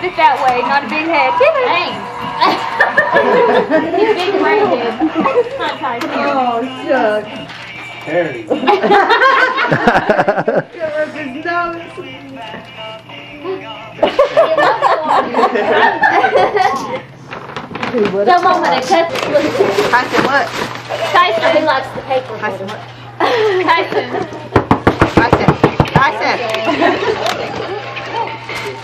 Put it that way, not a big head. Thanks. He's big braided. Not Oh, shucks. Harry. Rub his nose. Come on, when I touch it, Tyson, what? Tyson. He likes the paper. Tyson, what? Tyson. Tyson, Tyson.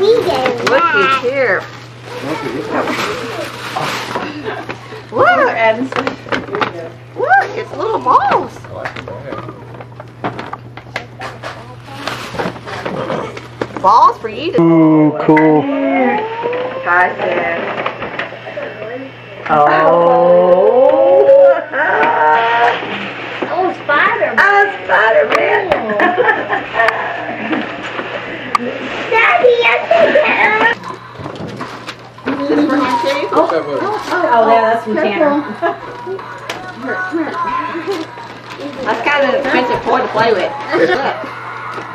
We Looky here. Look. Look, it's little balls. Balls for you to Ooh, cool. Tyson. Oh. Oh, spider. Ah, Spider-Man. Daddy, This is for him too? Let's Oh, yeah, that's from Tanner. That's kind of an expensive toy to play with.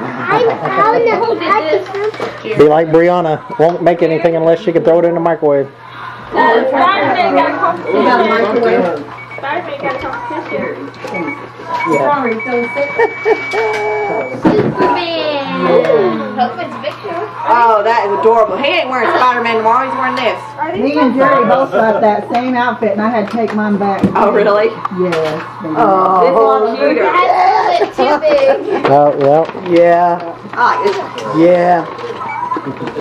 I, I know. I can Be like Brianna. Won't make anything unless she can throw it in the microwave. Uh, Spider-Man got a competition. microwave. Spider-Man got a competition. Oh, that is adorable. He ain't wearing Spider-Man tomorrow. He's wearing this. Me and Jerry both got that same outfit, and I had to take mine back. Oh, really? Yes. Oh, That's a little bit too big. Oh, well, Yeah. Oh, I yeah.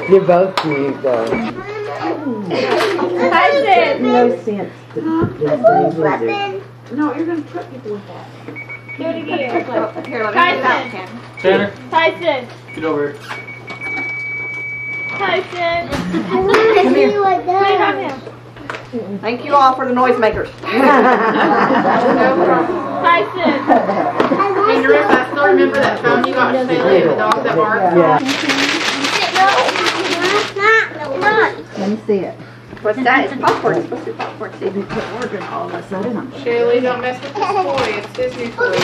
You're both cute, though. Tyson. No sense to just weapon. No, you're gonna trip people with that. Do it again. Here, let me get it Tyson. Tanner, Tyson. get over here. Tyson. I want see what Put it on does. him. Thank you all for the noisemakers. Tyson. Hey, Rick, I still remember that time you got Shayla and the dog that barked. Yeah. No, no, no. Let me see it. What's that? It's popcorn. It's supposed to be popcorn. See? Shaylee, don't mess with this toy. It's Disney toy.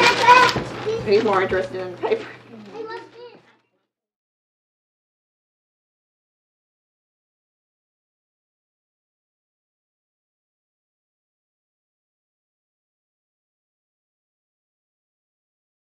He's more interested in the paper.